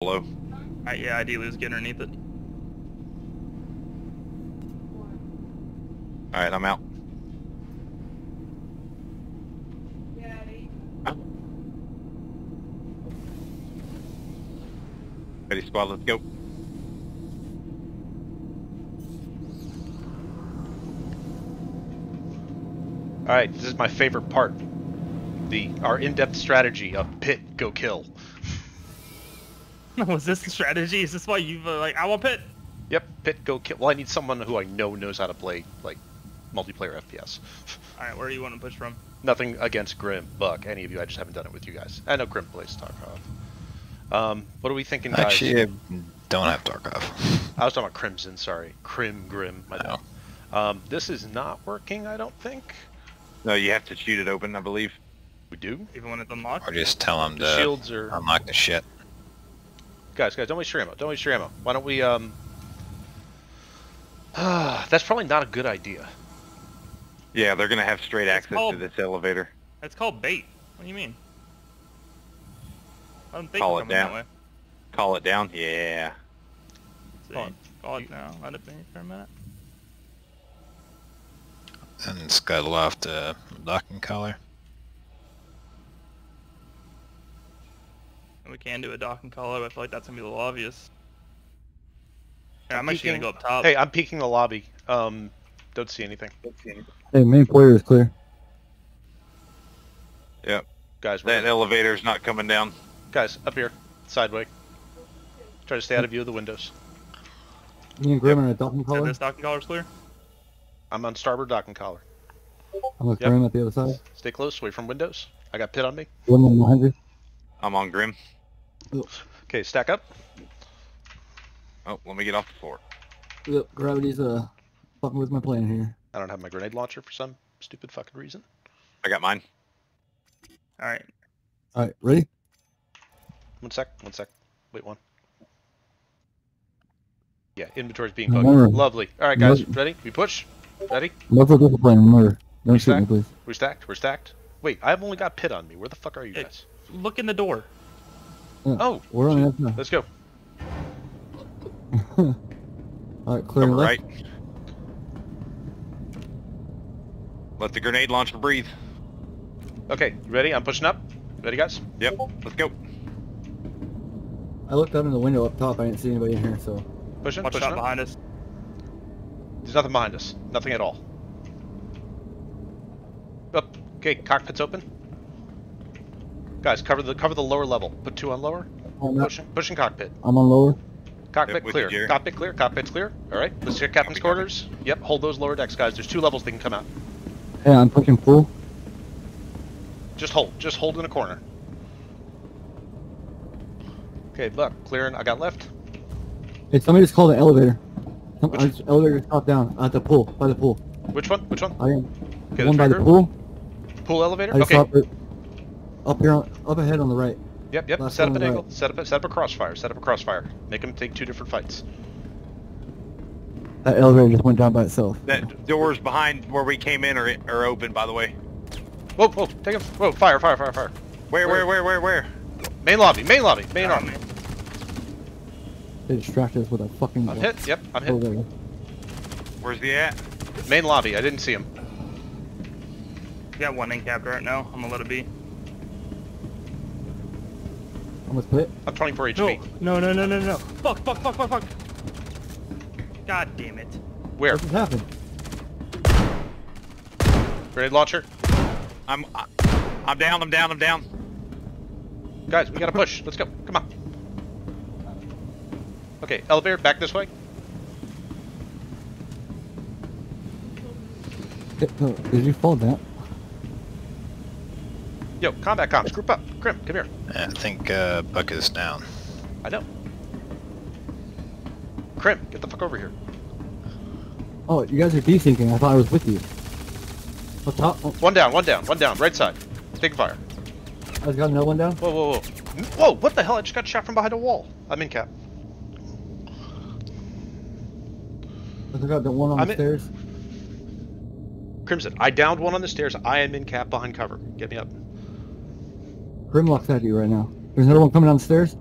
below. I, yeah, ideally let's get underneath it. Alright, I'm out. Ready, squad, let's go. All right, this is my favorite part. The our in-depth strategy of pit go kill. Was this the strategy? Is this why you've uh, like I want pit? Yep, pit go kill. Well, I need someone who I know knows how to play like multiplayer FPS. All right, where do you want to push from? Nothing against Grim, Buck, any of you. I just haven't done it with you guys. I know Grim plays Tarkov. Um, what are we thinking, guys? Actually, I don't have Tarkov. I was talking about Crimson. Sorry, Crim Grim. My bad. No. Um, this is not working. I don't think No, you have to shoot it open, I believe. we do. Even when it's unlocked. Or just tell them The to shields are unlock the shit. Guys. Guys, don't waste your ammo. Don't waste your ammo. Why don't we? Um, that's probably not a good idea. Yeah, they're gonna have straight It's access called- to this elevator. It's called bait. What do you mean? I don't think Call it down. that way. Call it down? Yeah. See, Call it- call it now. Let it be for a minute. And scuttle off to docking collar. And we can do a dock and collar, but I feel like that's gonna be a little obvious. Yeah, I'm I'm actually gonna go up top. Hey, I'm peeking the lobby. Um, don't see anything. Hey, main foyer is clear. Yep. Guys, we're That elevator's not coming down. guys up here, sideways. Try to stay out of view of the windows. Me and Grim are at docking Said collar. this dock and collar's clear. I'm on starboard docking collar. I'm with Yep. Grim at the other side. Stay close, away from windows. I got pit on me. One on behind you. I'm on Grim. Okay, stack up. Oh, let me get off the floor. Yep, gravity's uh fucking with my plane here. I don't have my grenade launcher for some stupid fucking reason. I got mine. All right. All right, ready? One sec, one sec. Wait one. Yeah, inventory's being No bugged. more. Lovely. All right, guys, ready? We push. Ready? Love for discipline, remember. Don't shoot me, Stack? please. We're stacked. We're stacked. Wait, I've only got pit on me. Where the fuck are you guys? Look in the door. Mm. Oh, We're on the let's go. All right, clear Cover left. right. Let the grenade launcher breathe. Okay, ready? I'm pushing up. Ready, guys? Yep, let's go. I looked out in the window up top. I didn't see anybody in here, so Pushing, Watch pushing out up. behind us. There's nothing behind us. Nothing at all. Up. Okay, cockpit's open. Guys, cover the cover the lower level. Put two on lower. I'm, Pushing, pushing cockpit. I'm on lower. Cockpit Yep, clear. Cockpit clear. Cockpit's clear. All right. Let's check captain's Copy, copy. quarters. Yep. Hold those lower decks, guys. There's two levels they can come out. Hey, I'm pushing full. Just hold. Just hold in a corner. Okay, Buck, clearing. I got left. Hey, somebody just called the elevator. Some, Which- uh, just elevator top down at the pool. By the pool. Which one? Which one? I am. Okay, one the by the pool. Pool elevator. I just Okay. Saw it up here, on, up ahead on the right. Yep. Yep. last Set up an on the angle. Set up. A, set up a crossfire. Set up a crossfire. Make them take two different fights. That elevator just went down by itself. That doors behind where we came in are, are open, by the way. Whoa! Whoa! Take him! Whoa! Fire! Fire! Fire! Fire! Where, Where? where, where, where, where? Main lobby. Main lobby. Main lobby. army. me. They distracted us with a fucking. I'm hit. Yep. I'm hit. elevator. Where's he at? Main lobby. I didn't see him. Got one in capped right now. I'm gonna let it be. Almost pit. I'm 24 No, HP. no, no, no, no, no. Fuck, fuck, fuck, fuck, fuck. God damn it. Where? What just happened? Grenade launcher. I'm, I- I'm down, I'm down, I'm down. Guys, we gotta push. Let's go. Come on. Okay, elevator back this way. Did you fall down? Yo, combat comms, group up. Grim, come here. I think uh, Buck is down. I know. Krim, get the fuck over here. Oh, you guys are desyncing. I thought I was with you. Up top. Oh, One down, one down, one down. Right side. Take fire. I just got another one down. Whoa, whoa, whoa. Whoa, what the hell? I just got shot from behind a wall. I'm in cap. I just got the one on I'm the in- stairs. Crimson, I downed one on the stairs. I am in cap behind cover. Get me up. Grimlock's at you right now. There's another one coming down the stairs.